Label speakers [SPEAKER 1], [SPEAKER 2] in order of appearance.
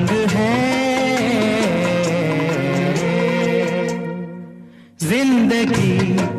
[SPEAKER 1] रंग है। ज़िंदगी